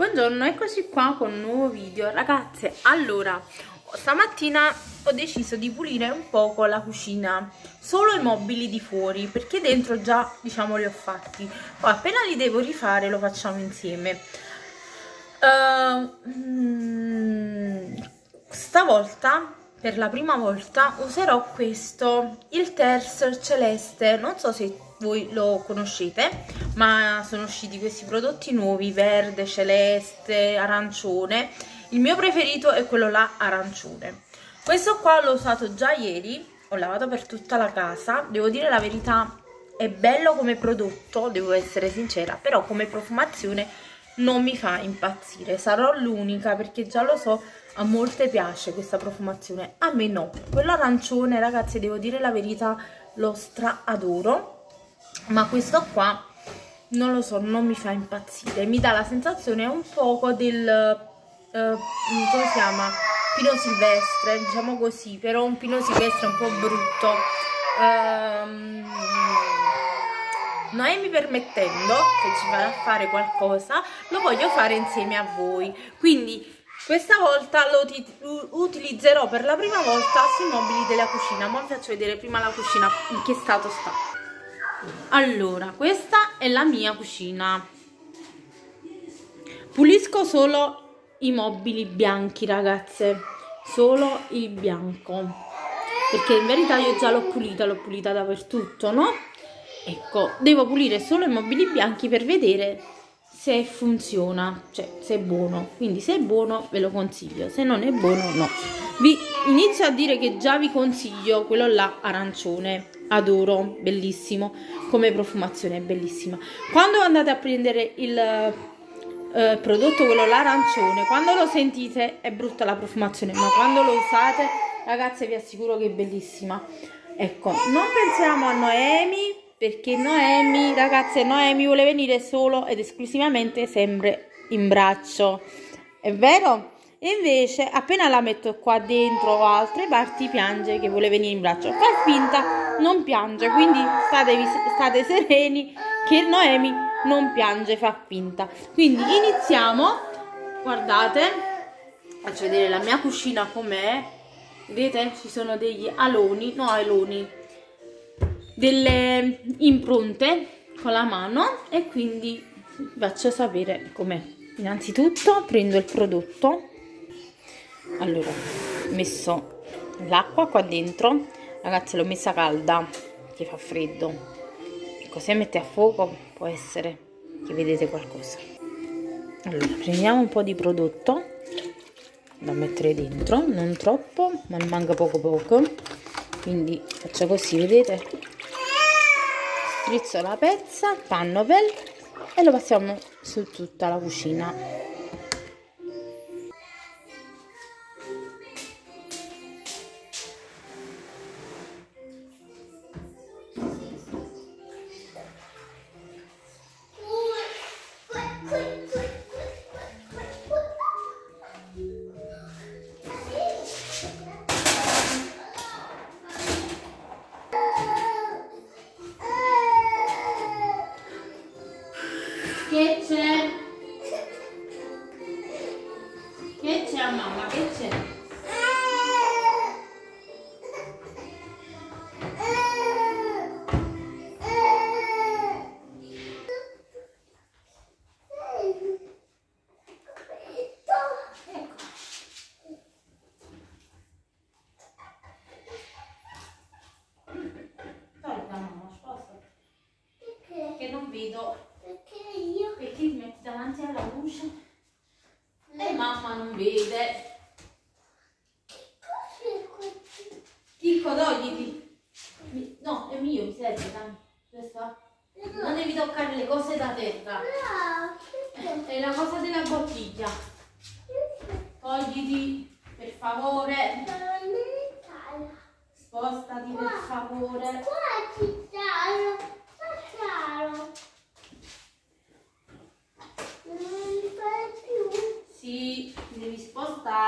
Buongiorno, eccoci qua con un nuovo video. Ragazze, allora, stamattina ho deciso di pulire un poco la cucina Solo i mobili di fuori, perché dentro già, diciamo, li ho fatti. Poi appena li devo rifare lo facciamo insieme. Uh, Stavolta, per la prima volta, userò questo, il Ters Celeste. Non so se voi lo conoscete, ma sono usciti questi prodotti nuovi, verde, celeste, arancione. Il mio preferito è quello là arancione. Questo qua l'ho usato già ieri, ho lavato per tutta la casa, devo dire la verità, è bello come prodotto, devo essere sincera, però come profumazione non mi fa impazzire. Sarò l'unica perché già lo so, a molte piace questa profumazione, a me no. Quello arancione, ragazzi, devo dire la verità, lo stra adoro ma questo qua non lo so, non mi fa impazzire. Mi dà la sensazione un poco del uh, come si chiama? pino silvestre, diciamo così però un pino silvestre un po' brutto. Um, Noemi permettendo che ci vada a fare qualcosa lo voglio fare insieme a voi. Quindi questa volta lo utilizzerò per la prima volta sui mobili della cucina. Ma vi faccio vedere prima la cucina in che stato sta allora questa è la mia cucina. Pulisco solo i mobili bianchi ragazze. Solo il bianco. Perché in verità io già l'ho pulita l'ho pulita dappertutto no? ecco devo pulire solo i mobili bianchi per vedere se funziona cioè se è buono. Quindi se è buono ve lo consiglio. Se non è buono no. Vi inizio a dire che già vi consiglio quello là arancione. Adoro, bellissimo, come profumazione è bellissima. Quando andate a prendere il eh, prodotto, quello l'arancione, quando lo sentite è brutta la profumazione, ma quando lo usate, ragazze, vi assicuro che è bellissima. Ecco, non pensiamo a Noemi, perché Noemi, ragazze, Noemi vuole venire solo ed esclusivamente sempre in braccio. È vero? E invece appena la metto qua dentro o altre parti piange che vuole venire in braccio. Fa finta, non piange, quindi state, state sereni che Noemi non piange, fa finta. Quindi iniziamo, guardate, faccio vedere la mia cucina com'è. Vedete, ci sono degli aloni, no aloni, delle impronte con la mano e quindi vi faccio sapere com'è. Innanzitutto prendo il prodotto. Allora ho messo l'acqua qua dentro. Ragazzi l'ho messa calda che fa freddo. Ecco se mette a fuoco può essere che vedete qualcosa. Allora prendiamo un po' di prodotto. Da mettere dentro non troppo ma manca poco poco. Quindi faccio così vedete strizzo la pezza pannovel e lo passiamo su tutta la cucina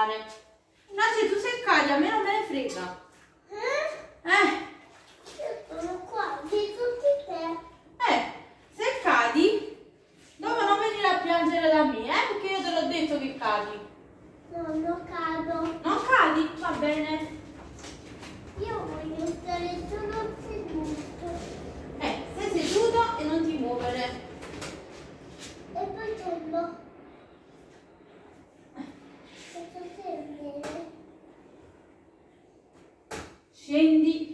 spostare. Nazi, tu sei cadi, a me non me ne frega. 简历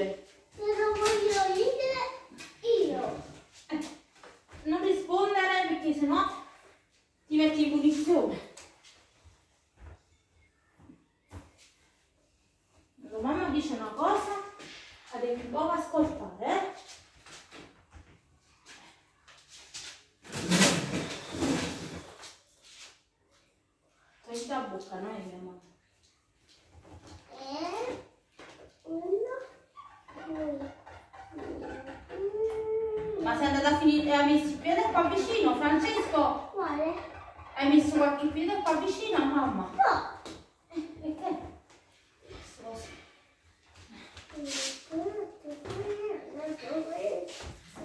voglio dire. te lo voglio dire io. Eh, non rispondere perché sennò ti metti in punizione. Quando mamma dice una cosa, la devi un po' ascoltare, eh? Togli la bocca, non è mia mamma. Eh, uno, due, mm. Ma sei andata a finire e hai messo il piede qua vicino, Francesco? Quale? Hai messo qualche piede qua vicino a mamma? No. E che?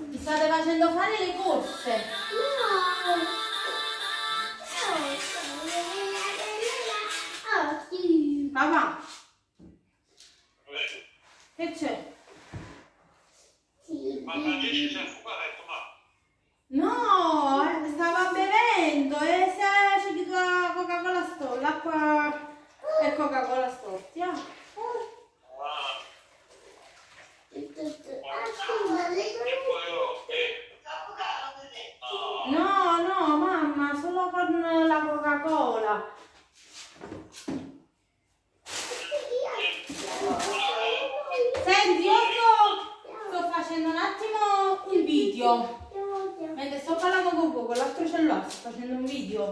Ti state facendo fare le corse. Sì. Papà, che c'è? Sì. Ma Francesco si è fugato e ha detto ma No, eh, stava bevendo e la Coca-Cola l'acqua e Coca-Cola storti. sì, ma le poi io eh, no, No, mamma, solo con la Coca-Cola. Senti, io sto, sto facendo un attimo un video. Mentre sto parlando con voi, con l'altro cellulare, sto facendo un video.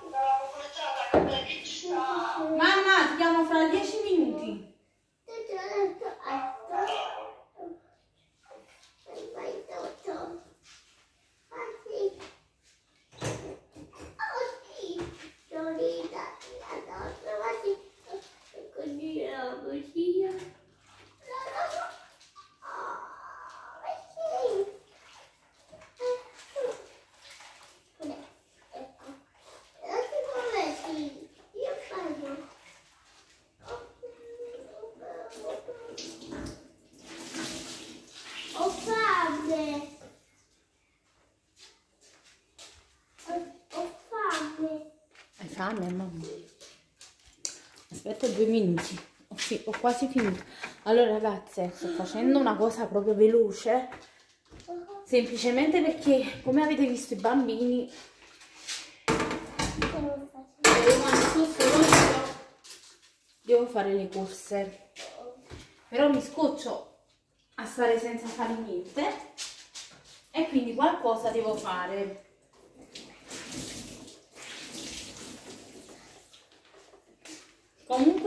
Mamma, ti chiamo fra dieci minuti. Ecco. Non ti muoverti, io parlo. Ho fame. Ho, ho fame. Hai fame, mamma? Aspetta due minuti. Ho, ho quasi finito. Allora, ragazze, sto facendo una cosa proprio veloce. Semplicemente perché, come avete visto, i bambini. Devo fare le corse. Però mi scoccio a stare senza fare niente. E quindi qualcosa devo fare.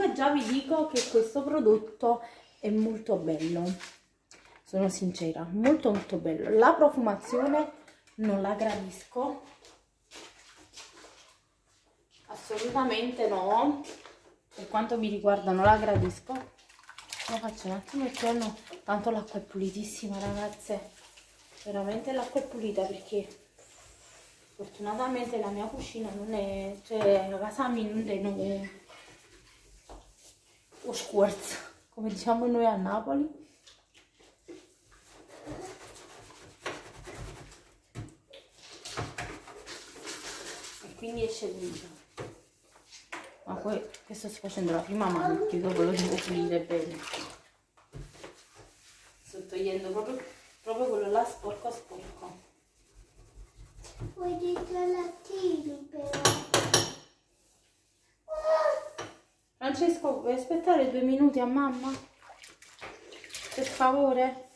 Comunque già vi dico che questo prodotto è molto bello. Sono sincera, molto molto bello. La profumazione non la gradisco. Assolutamente no. Per quanto mi riguarda non la gradisco. Lo faccio un attimo il tonno, tanto l'acqua è pulitissima ragazze. Veramente l'acqua è pulita perché fortunatamente la mia cucina non è, cioè la casa mia non è o squarza, come diciamo noi a Napoli. E quindi esce pulita. Ma poi questo sto facendo la prima mano perché dopo lo devo pulire bene. Sto togliendo proprio, proprio quello là sporco sporco. Vuoi dei gelatini però. Francesco, vuoi aspettare due minuti a mamma? Per favore?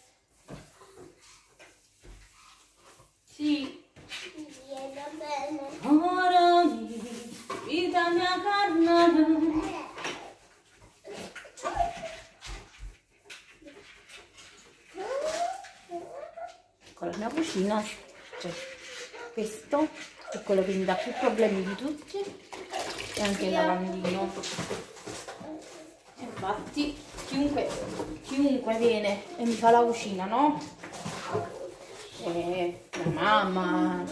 Sì. Ora vita mia carne. Con la mia cucina c'è questo, è quello che mi dà più problemi di tutti, e anche il lavandino. Infatti, chiunque, chiunque viene e mi fa la cucina, no? E mia mamma,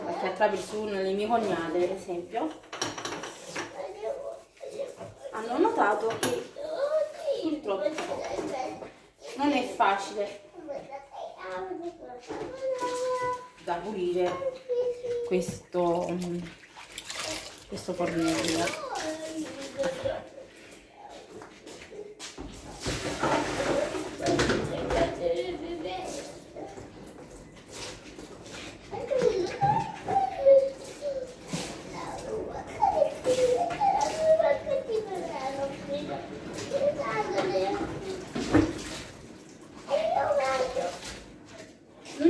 qualche altra persona, le mie cognate per esempio, hanno notato che purtroppo non è facile da pulire questo, mm, questo fornello.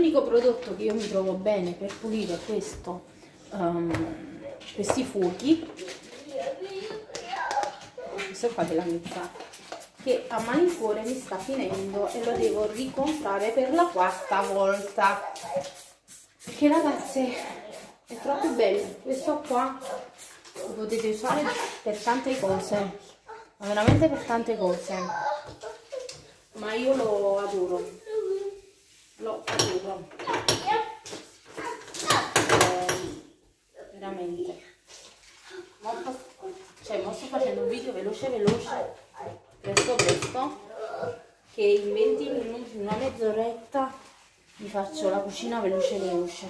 L'unico prodotto che io mi trovo bene per pulire questo, ehm, questi fuochi, questo qua della mezza, che a malincuore mi sta finendo e lo devo ricomprare per la quarta volta. Perché ragazze è troppo bello, questo qua lo potete usare per tante cose, ma veramente per tante cose. Ma io lo adoro lo adoro Eh, veramente cioè, mo sto facendo un video veloce veloce. Presto presto. Che in 20 minuti una mezz'oretta mi faccio la cucina veloce veloce.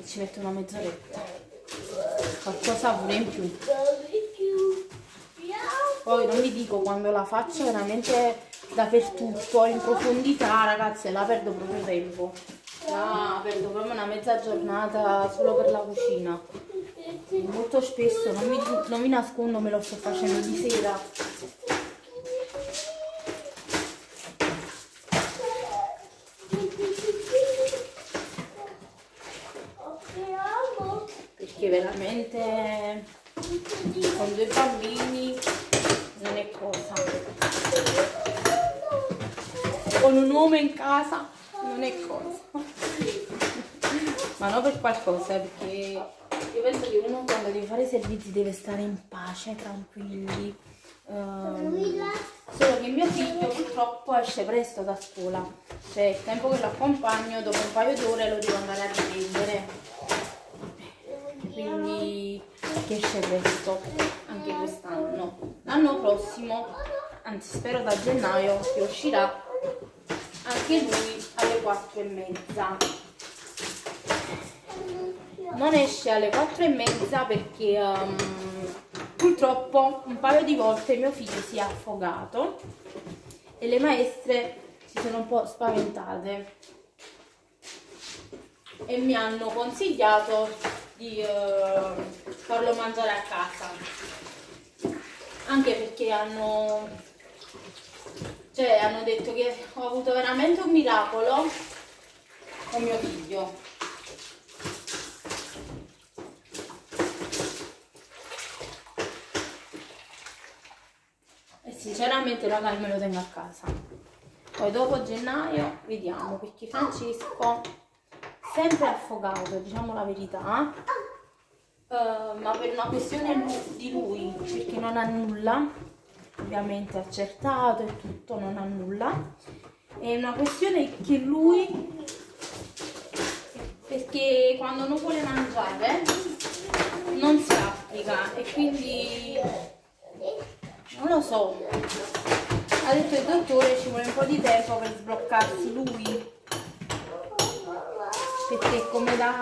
E ci metto una mezz'oretta. Qualcosa pure in più. Poi non vi dico quando la faccio veramente dappertutto, in profondità, ragazzi, la perdo proprio tempo. La perdo proprio una mezza giornata solo per la cucina. Molto spesso, non vi, non vi nascondo, me lo sto facendo di sera. Perché veramente con due bambini non è cosa con un uomo in casa non è cosa. Ma non per qualcosa, perché io penso che uno quando deve fare i servizi deve stare in pace, tranquilli. Ehm, solo che mio figlio purtroppo esce presto da scuola. Cioè il tempo che lo accompagno, dopo un paio d'ore lo devo andare a riprendere. Quindi che esce presto anche quest'anno. L'anno prossimo, anzi spero da gennaio, che uscirà anche lui alle 4 e mezza. Non esce alle 4 e mezza perché um, purtroppo un paio di volte mio figlio si è affogato e le maestre si sono un po' spaventate e mi hanno consigliato di uh, farlo mangiare a casa. Anche perché hanno cioè hanno detto che ho avuto veramente un miracolo con mio figlio. E sinceramente raga me lo tengo a casa. Poi dopo gennaio vediamo perché Francesco sempre affogato, diciamo la verità. Uh, ma per una questione di lui, perché non ha nulla, ovviamente accertato e tutto, non ha nulla. È una questione che lui, perché quando non vuole mangiare, non si applica e quindi non lo so. Ha detto il dottore ci vuole un po' di tempo per sbloccarsi lui. Perché come l'ha,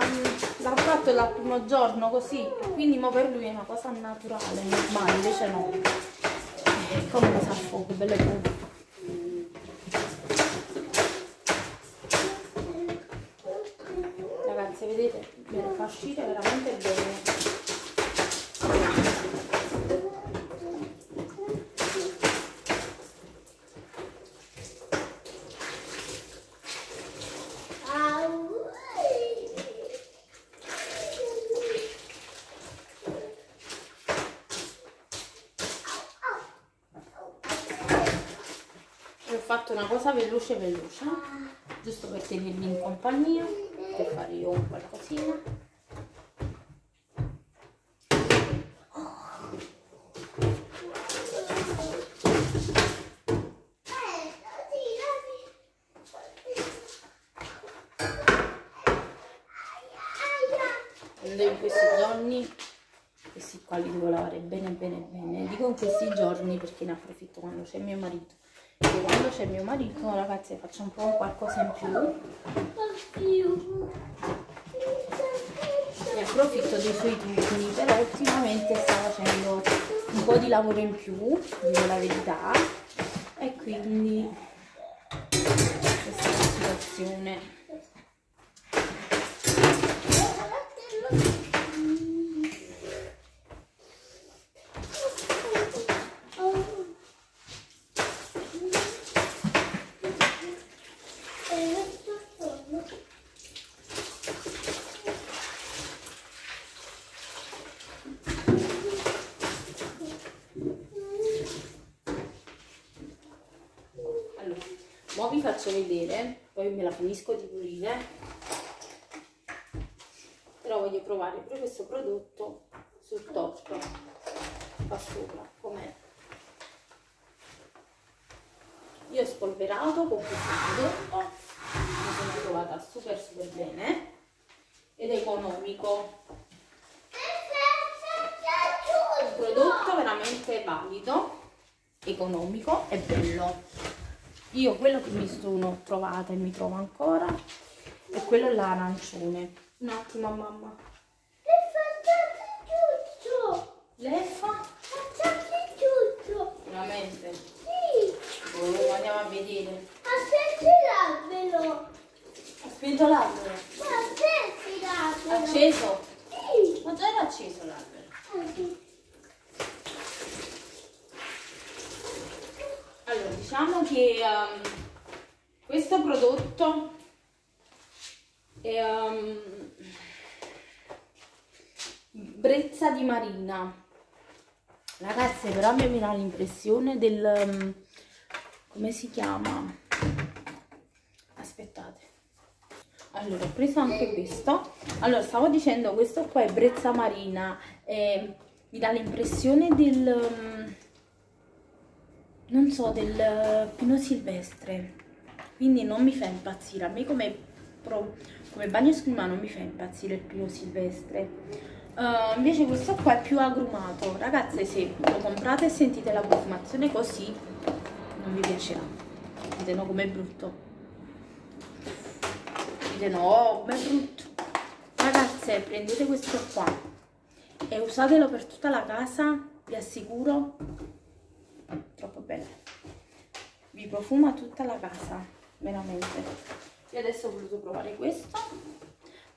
fatto dal primo giorno così, quindi mo per lui è una cosa naturale, normale, invece no. Eh, come mi sa il fuoco, bello e buono. Ragazzi, vedete, me lo fa uscire veramente bene. fatto una cosa veloce veloce, giusto per tenermi in compagnia, per fare io un qualcosina. In questi giorni questi qua li devo lavare bene bene bene dico in questi giorni perché ne approfitto quando c'è mio marito e quando c'è mio marito ragazzi faccio un po' qualcosa in più. Ne approfitto dei suoi turni però ultimamente sta facendo un po' di lavoro in più dico la verità. E quindi questa è la situazione Allora, faccio vedere, poi me la finisco di pulire, però voglio provare pure questo prodotto sul top, qua sopra, com'è. Io ho spolverato con questo prodotto, mi sono trovata super super bene ed economico. Un prodotto veramente valido, economico e bello. Io quello che mi sono trovata e mi trovo ancora è quello là arancione. Un attimo mamma. Leffa? Veramente? Oh, andiamo a vedere. Ha spento l'albero. Acceso? Ma già era acceso l'albero. Allora, diciamo che ehm, questo prodotto è ehm, brezza di marina. Ragazze, però mi dà l'impressione del... ehm, come si chiama? Aspettate. Allora, ho preso anche questo. Allora, stavo dicendo, questo qua è brezza marina. e mi dà l'impressione del... non so, del pino silvestre. Quindi non mi fa impazzire. A me come, pro- come bagno schiuma non mi fa impazzire il pino silvestre. Uh, invece questo qua è più agrumato. Ragazze, se lo comprate e sentite la profumazione così, non vi piacerà. Dite no, com'è brutto. Dite no, com'è brutto. Ragazze, prendete questo qua e usatelo per tutta la casa, vi assicuro troppo bene. Vi profuma tutta la casa veramente. Io adesso ho voluto provare questo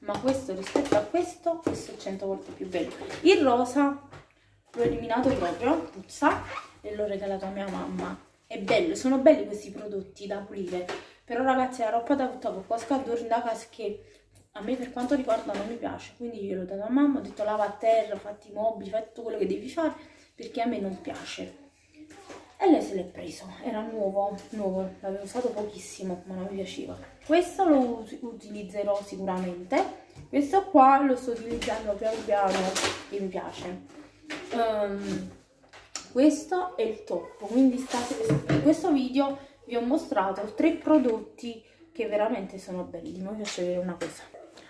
ma questo rispetto a questo questo è 100 volte più bello. Il rosa l'ho eliminato proprio puzza e l'ho regalato a mia mamma. È bello sono belli questi prodotti da pulire. Però ragazzi la roba da tutta con qua scaldore da casa che a me per quanto riguarda non mi piace. Quindi gliel'ho dato a mamma ho detto lava a terra fatti i mobili fai tutto quello che devi fare perché a me non piace e lei se l'è preso, era nuovo, nuovo, l'avevo usato pochissimo, ma non mi piaceva. Questo lo utilizzerò sicuramente, questo qua lo sto utilizzando piano piano e mi piace. Ehm, questo è il top, quindi state in questo video vi ho mostrato tre prodotti che veramente sono belli, ma vi vedere una cosa.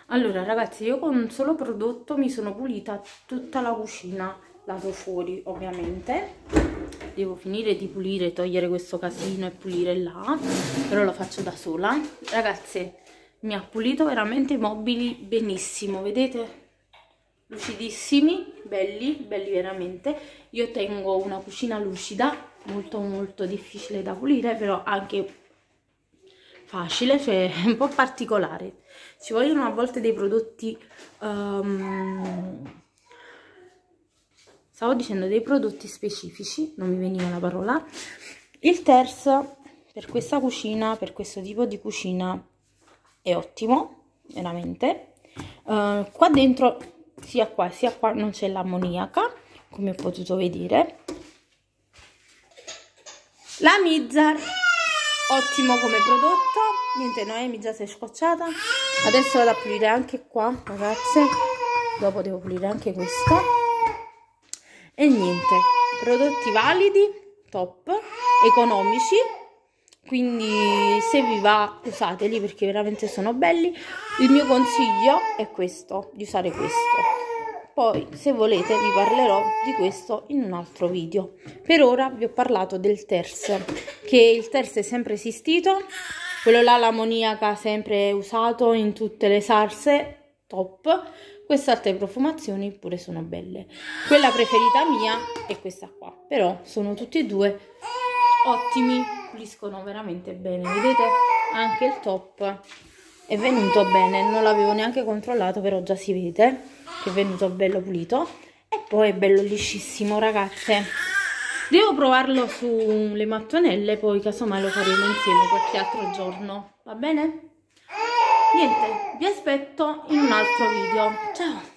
Allora ragazzi, io con un solo prodotto mi sono pulita tutta la cucina, lato fuori ovviamente devo finire di pulire, togliere questo casino e pulire là, però lo faccio da sola. Ragazze, mi ha pulito veramente i mobili benissimo, vedete? Lucidissimi, belli, belli veramente. Io tengo una cucina lucida, molto molto difficile da pulire, però anche facile, cioè un po' particolare. Ci vogliono a volte dei prodotti... Um, stavo dicendo dei prodotti specifici, non mi veniva la parola. Il terzo per questa cucina, per questo tipo di cucina è ottimo, veramente. Uh, qua dentro, sia qua sia qua, non c'è l'ammoniaca, come ho potuto vedere. La Mizar, ottimo come prodotto niente Noemi già si è scocciata adesso vado a pulire anche qua ragazze dopo devo pulire anche questo e niente prodotti validi top economici quindi se vi va usateli perché veramente sono belli. Il mio consiglio è questo di usare questo. Poi se volete vi parlerò di questo in un altro video. Per ora vi ho parlato del terz che il terz è sempre esistito quello là l'ammoniaca sempre usato in tutte le salse top queste altre profumazioni pure sono belle. Quella preferita mia è questa qua però sono tutti e due ottimi puliscono veramente bene. Vedete? Anche il top è venuto bene non l'avevo neanche controllato però già si vede che è venuto bello pulito. E poi è bello liscissimo ragazze. Devo provarlo sulle mattonelle poi casomai lo faremo insieme qualche altro giorno. Va bene? Niente vi aspetto in un altro video. Ciao